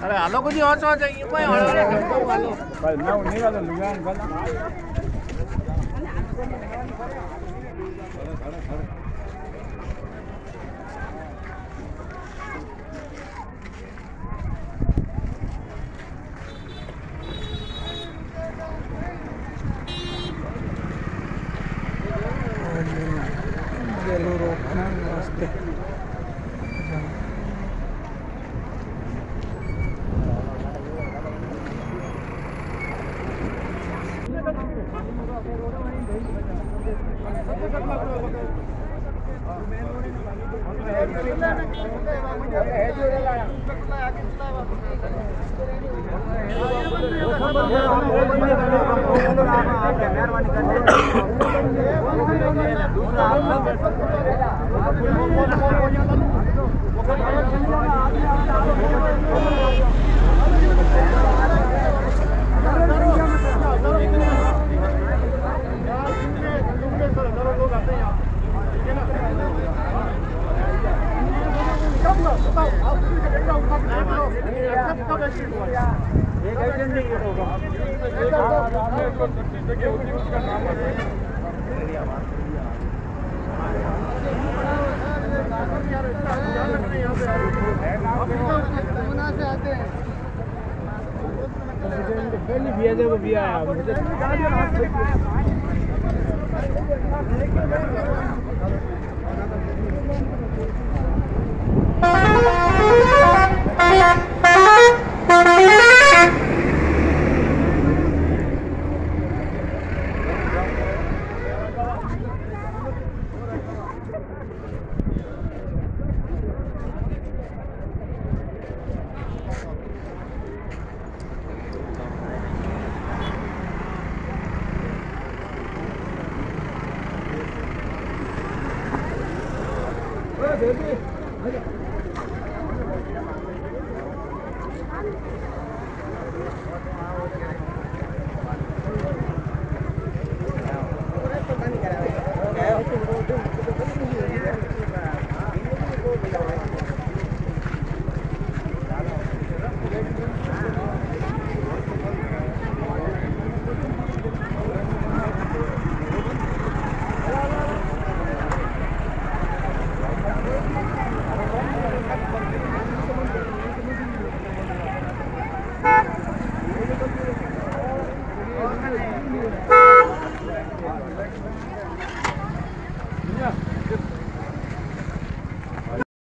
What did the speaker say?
અરે હાલો કુજી ઓછો છે એમાં હળો રે ગમતો હાલો ભાઈ નવ નિવાલો લુગાન ਇਹਨੂੰ ਰੋਕਣ ਵਾਸਤੇ મહેરબાની કરીને ભલા गेलो रोखना वास्ते पहली बिया जब आया मुझे